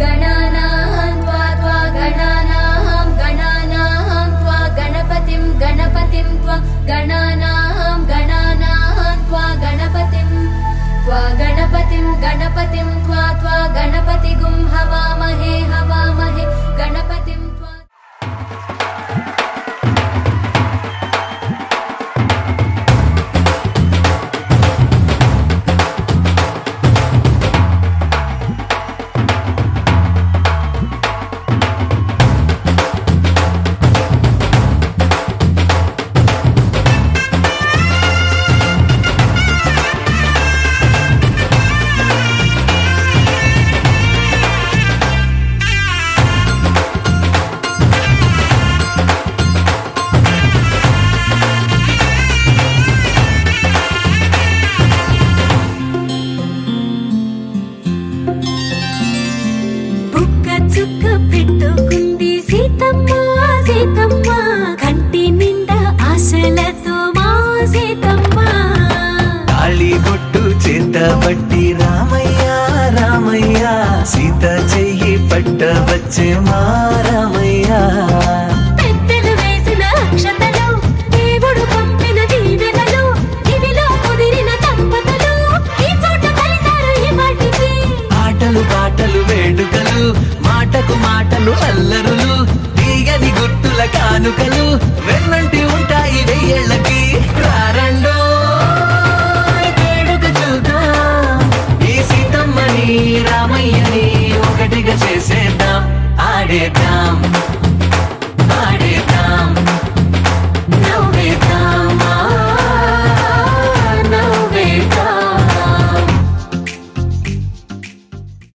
गणानां गणानां त्वा गणपतिं त्वा गणानां त्वा गणपतिम् त्वा गणपतिं त्वा त्वा त्वा त्वा సీతమ్మా సీతమ్మా కంటి నిండా రామయ్య రామయ్య సీత చెయ్యి పట్టవచ్చే మా రామయ్య. పెద్దలు ఆటలు పాటలు వేడుకలు మాటకు మాటలు అల్లరులు తీయని గుర్తుల కానుకలు వెన్నంటి ఉంటాయి వెయ్యేళ్ళకి. చూద్దాం. ఈ సీతమ్మని రామయ్యని ఒకటిగా చేసేద్దాం ఆడేద్దాం.